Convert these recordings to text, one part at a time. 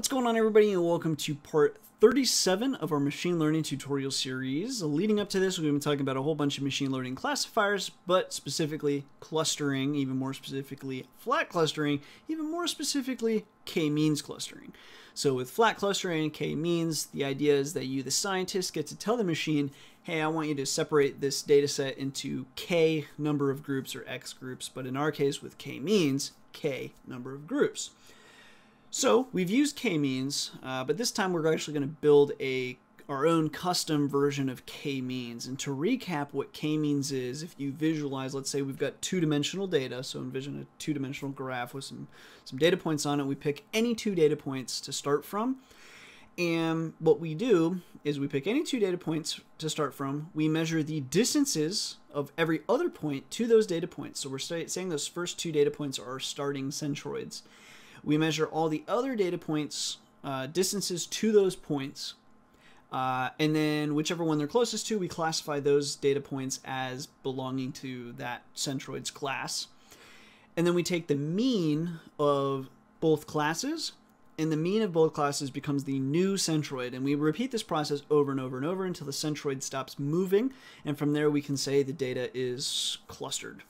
What's going on everybody and welcome to part 37 of our machine learning tutorial series. Leading up to this, we've been talking about a whole bunch of machine learning classifiers, but specifically clustering, even more specifically flat clustering, even more specifically k-means clustering. So with flat clustering and k-means, the idea is that you, the scientist, get to tell the machine, hey, I want you to separate this data set into k number of groups or x groups, but in our case with k-means, k number of groups. So we've used k-means, uh, but this time we're actually going to build a our own custom version of k-means. And to recap what k-means is, if you visualize, let's say we've got two-dimensional data, so envision a two-dimensional graph with some, some data points on it. We pick any two data points to start from. And what we do is we pick any two data points to start from. We measure the distances of every other point to those data points. So we're saying those first two data points are our starting centroids. We measure all the other data points, uh, distances to those points, uh, and then whichever one they're closest to, we classify those data points as belonging to that centroid's class. And then we take the mean of both classes, and the mean of both classes becomes the new centroid. And we repeat this process over and over and over until the centroid stops moving, and from there we can say the data is clustered.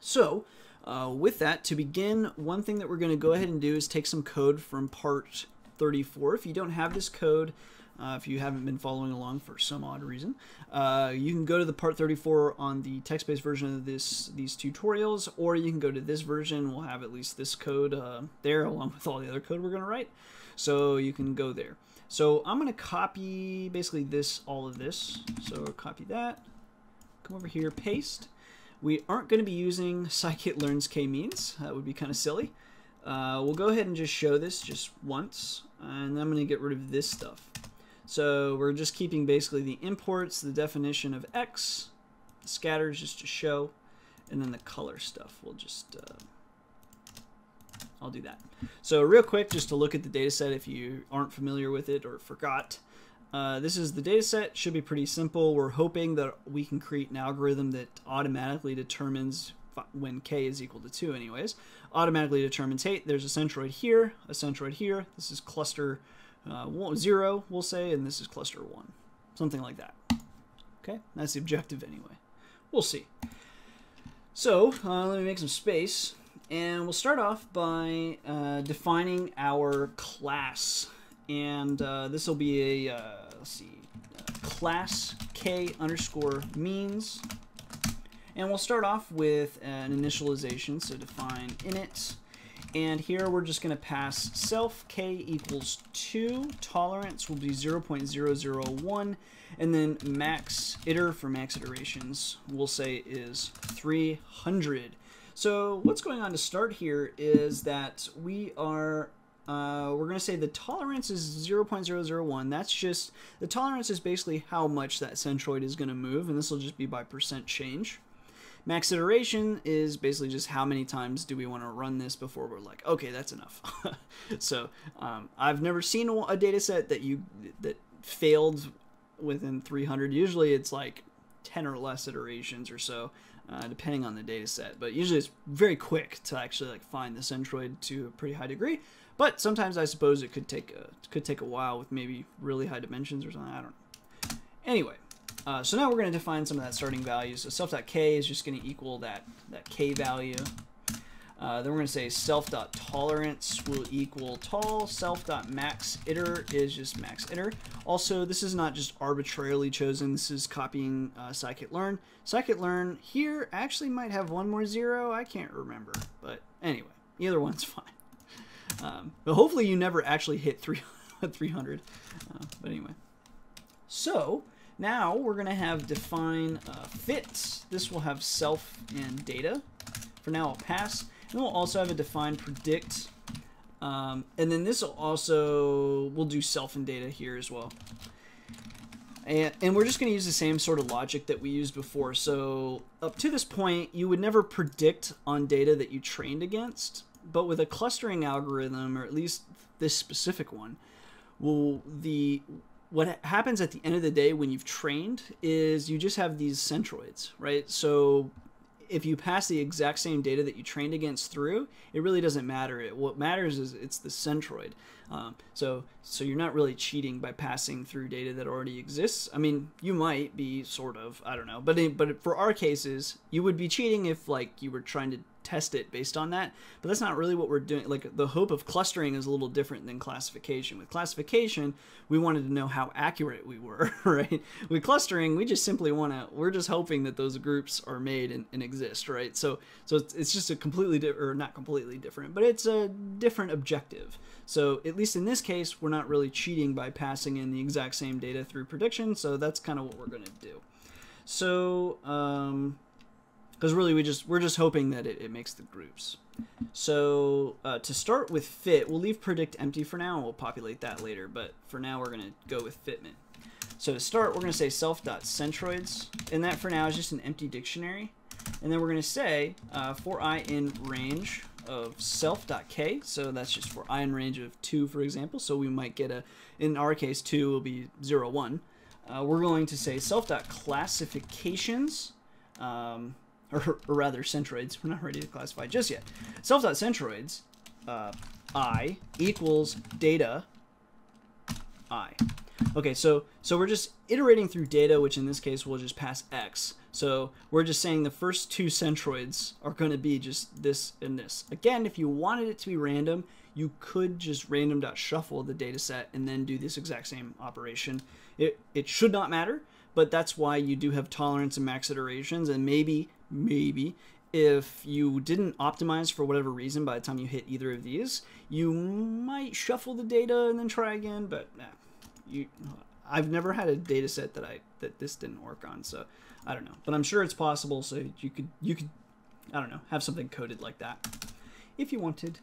So, uh, with that, to begin, one thing that we're going to go ahead and do is take some code from part 34. If you don't have this code, uh, if you haven't been following along for some odd reason, uh, you can go to the part 34 on the text-based version of this these tutorials, or you can go to this version. We'll have at least this code uh, there along with all the other code we're going to write. So you can go there. So I'm going to copy basically this, all of this. So copy that, come over here, paste. We aren't going to be using scikit-learn's k-means. That would be kind of silly. Uh, we'll go ahead and just show this just once, and then I'm going to get rid of this stuff. So we're just keeping basically the imports, the definition of x, the scatters just to show, and then the color stuff. We'll just, uh, I'll do that. So real quick, just to look at the data set if you aren't familiar with it or forgot. Uh, this is the data set, should be pretty simple. We're hoping that we can create an algorithm that automatically determines when k is equal to 2 anyways, automatically determines, hey, there's a centroid here, a centroid here, this is cluster uh, 0, we'll say, and this is cluster 1. Something like that. Okay, that's the objective anyway. We'll see. So, uh, let me make some space, and we'll start off by uh, defining our class and uh, this will be a uh, let's see class k underscore means. And we'll start off with an initialization so define init. And here we're just going to pass self k equals 2 tolerance will be 0.001 and then max iter for max iterations we'll say is 300 so what's going on to start here is that we are uh, we're going to say the tolerance is 0.001. That's just, the tolerance is basically how much that centroid is going to move, and this will just be by percent change. Max iteration is basically just how many times do we want to run this before we're like, okay, that's enough. so um, I've never seen a data set that you that failed within 300. Usually it's like 10 or less iterations or so, uh, depending on the data set. But usually it's very quick to actually like find the centroid to a pretty high degree. But sometimes I suppose it could take a could take a while with maybe really high dimensions or something. I don't know. Anyway, uh, so now we're going to define some of that starting value. So self.k is just going to equal that that k value. Uh, then we're going to say self.tolerance will equal tol. Self.max iter is just max iter. Also, this is not just arbitrarily chosen. This is copying uh, scikit-learn. Scikit-learn here actually might have one more zero. I can't remember. But anyway, either one's fine. Um, but hopefully you never actually hit 300. Uh, but anyway. So now we're going to have define uh. This will have self and data. For now, I'll pass. And we'll also have a define predict. Um, and then this will also, we'll do self and data here as well. And, and we're just going to use the same sort of logic that we used before. So up to this point, you would never predict on data that you trained against but with a clustering algorithm, or at least this specific one, will the what happens at the end of the day when you've trained is you just have these centroids, right? So if you pass the exact same data that you trained against through, it really doesn't matter. It, what matters is it's the centroid. Um, so so you're not really cheating by passing through data that already exists. I mean, you might be sort of, I don't know, but but for our cases, you would be cheating if like you were trying to test it based on that. But that's not really what we're doing. Like the hope of clustering is a little different than classification. With classification, we wanted to know how accurate we were, right? With clustering, we just simply want to. We're just hoping that those groups are made and, and exist, right? So so it's, it's just a completely di- or not completely different, but it's a different objective. So at least in this case, we're not really cheating by passing in the exact same data through prediction. So that's kind of what we're going to do. So um, because really we just we're just hoping that it, it makes the groups. So uh, to start with fit, we'll leave predict empty for now, and we'll populate that later. But for now, we're going to go with fitment. So to start, we're going to say self.centroids, and that for now is just an empty dictionary. And then we're going to say uh, for i in range of self.k, so that's just for i in range of 2, for example. So we might get a, in our case, 2 will be 0, 1. Uh, we're going to say self.classifications, um, or, or rather centroids. We're not ready to classify just yet. Self.centroids, uh, i equals data i. Okay, so so we're just iterating through data, which in this case we'll just pass x. So we're just saying the first two centroids are going to be just this and this. Again, if you wanted it to be random, you could just random.shuffle the data set and then do this exact same operation. It, it should not matter, but that's why you do have tolerance and max iterations, and maybe maybe if you didn't optimize for whatever reason by the time you hit either of these, you might shuffle the data and then try again. But nah, you, I've never had a data set that I that this didn't work on, so I don't know. But I'm sure it's possible. So you could you could I don't know have something coded like that if you wanted.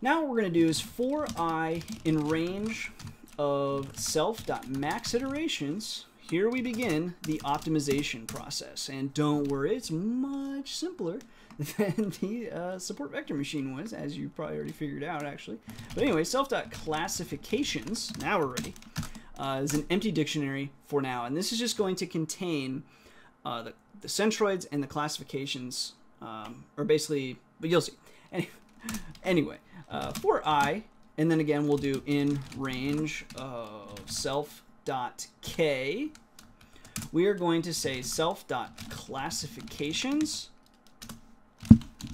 Now what we're gonna do is for i in range of self.max iterations here we begin the optimization process. And don't worry, it's much simpler than the uh, support vector machine was, as you probably already figured out, actually. But anyway, self.classifications, now we're ready, uh, is an empty dictionary for now. And this is just going to contain uh, the, the centroids and the classifications, um, or basically, but you'll see. Anyway, uh, for i, and then again, we'll do in range of self dot k, we are going to say self dot classifications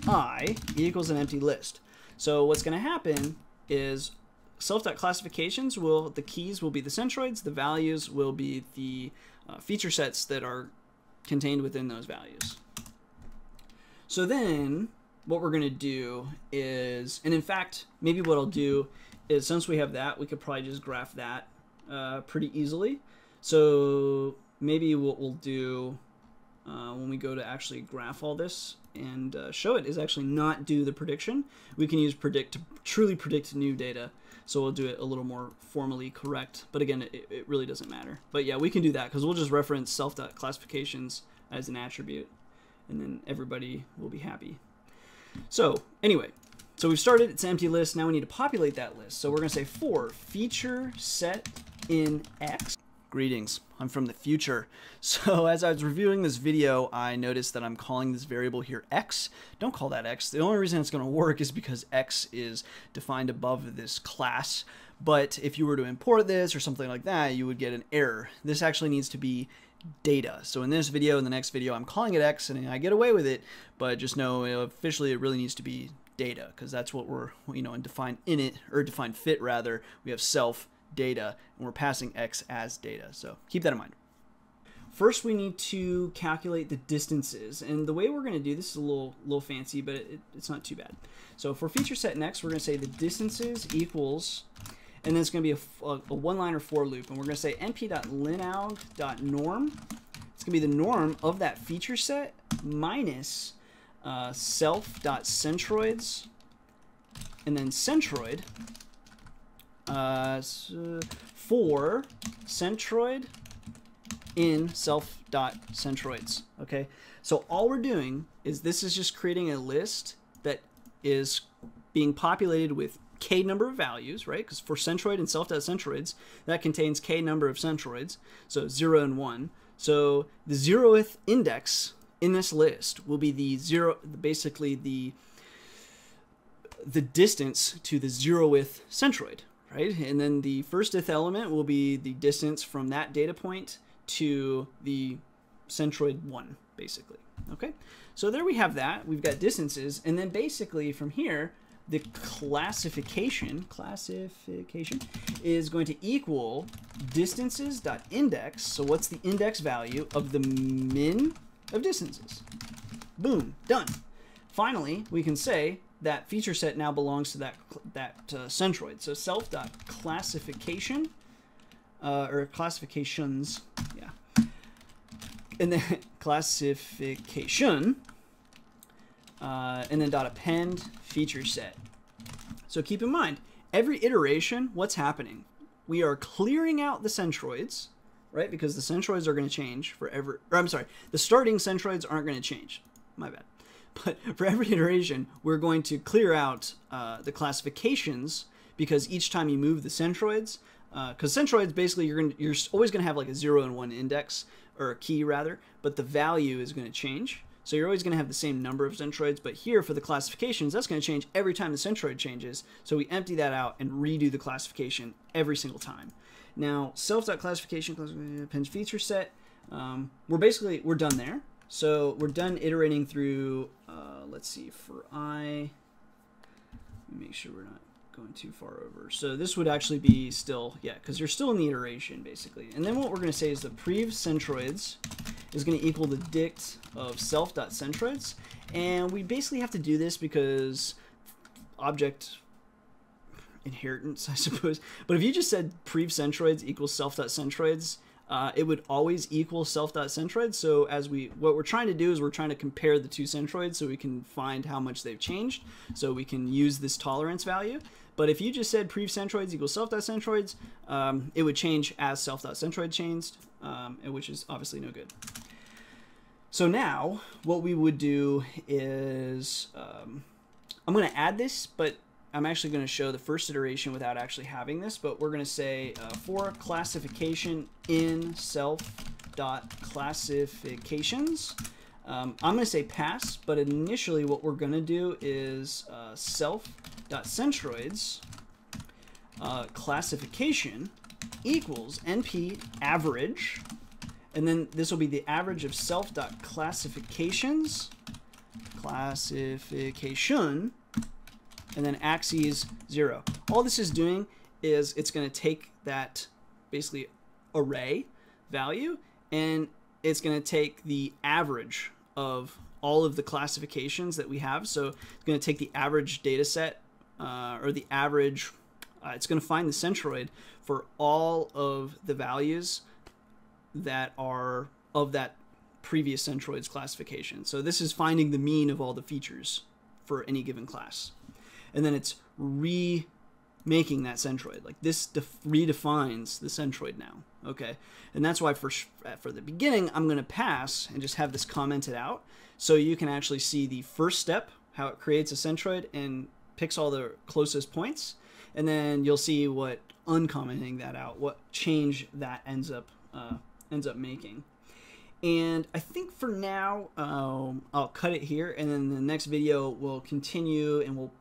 i equals an empty list. So what's going to happen is self dot classifications will the keys will be the centroids, the values will be the uh, feature sets that are contained within those values. So then what we're going to do is, and in fact, maybe what I'll do is since we have that, we could probably just graph that uh, pretty easily. So maybe what we'll do uh, when we go to actually graph all this and uh, show it is actually not do the prediction. We can use predict to truly predict new data. So we'll do it a little more formally correct. But again, it, it really doesn't matter. But yeah, we can do that because we'll just reference self.classifications as an attribute. And then everybody will be happy. So anyway, so we've started, it's empty list. Now we need to populate that list. So we're going to say for feature set in X. Greetings, I'm from the future. So as I was reviewing this video, I noticed that I'm calling this variable here x. Don't call that x. The only reason it's going to work is because x is defined above this class. But if you were to import this or something like that, you would get an error. This actually needs to be data. So in this video, in the next video, I'm calling it x and I get away with it, but just know officially it really needs to be data because that's what we're, you know, in define init or define fit rather, we have self data, and we're passing x as data. So keep that in mind. First, we need to calculate the distances, and the way we're going to do this is a little, little fancy, but it, it's not too bad. So for feature set next, we're going to say the distances equals, and then it's going to be a, a, a one-liner for loop, and we're going to say np.linalg.norm. It's going to be the norm of that feature set minus uh, self.centroids, and then centroid uh, for centroid in self dot centroids. Okay, so all we're doing is this is just creating a list that is being populated with k number of values, right? Because for centroid and self dot centroids, that contains k number of centroids, so zero and one. So the zeroth index in this list will be the zero, basically the the distance to the zeroth centroid, right? And then the firstth element will be the distance from that data point to the centroid one, basically. Okay, so there we have that. We've got distances, and then basically from here, the classification classification is going to equal distances dot index. So what's the index value of the min of distances? Boom, done. Finally, we can say that feature set now belongs to that that uh, centroid. So self dot classification uh, or classifications, yeah, and then classification uh, and then dot append feature set. So keep in mind, every iteration, what's happening? We are clearing out the centroids, right? Because the centroids are going to change forever. or I'm sorry, the starting centroids aren't going to change. My bad. But for every iteration, we're going to clear out uh, the classifications because each time you move the centroids, because uh, centroids basically you're going you're always going to have like a zero and one index or a key rather, but the value is going to change. So you're always going to have the same number of centroids, but here for the classifications, that's going to change every time the centroid changes. So we empty that out and redo the classification every single time. Now, self.classification classification, append feature set, um, we're basically, we're done there. So we're done iterating through, uh, let's see, for i, make sure we're not going too far over. So this would actually be still, yeah, because you're still in the iteration, basically. And then what we're going to say is the prev centroids is going to equal the dict of self.centroids. And we basically have to do this because object inheritance, I suppose. But if you just said prev centroids equals self.centroids, uh, it would always equal self.centroids. So as we, what we're trying to do is we're trying to compare the two centroids so we can find how much they've changed. So we can use this tolerance value. But if you just said prev centroids equals self.centroids, um, it would change as self.centroid changed, um, which is obviously no good. So now what we would do is um, I'm going to add this, but I'm actually going to show the first iteration without actually having this, but we're going to say uh, for classification in self dot classifications. Um, I'm going to say pass, but initially what we're going to do is uh, self dot centroids uh, classification equals np average and then this will be the average of self.classifications, classification, and then axes 0. All this is doing is it's going to take that basically array value and it's going to take the average of all of the classifications that we have. So it's going to take the average data set uh, or the average, uh, it's going to find the centroid for all of the values that are of that previous centroids classification. So this is finding the mean of all the features for any given class. And then it's remaking that centroid. Like this redefines the centroid now. Okay. And that's why for, for the beginning, I'm going to pass and just have this commented out. So you can actually see the first step, how it creates a centroid and picks all the closest points. And then you'll see what uncommenting that out, what change that ends up uh, ends up making. And I think for now, um, I'll cut it here, and then the next video will continue, and we'll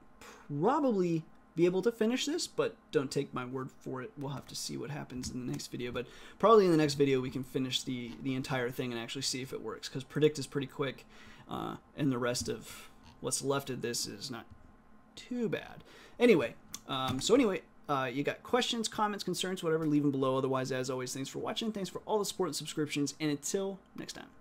probably be able to finish this, but don't take my word for it. We'll have to see what happens in the next video, but probably in the next video we can finish the, the entire thing and actually see if it works, because predict is pretty quick, uh, and the rest of what's left of this is not too bad. Anyway, um, so anyway, uh, you got questions, comments, concerns, whatever, leave them below. Otherwise, as always, thanks for watching. Thanks for all the support and subscriptions. And until next time.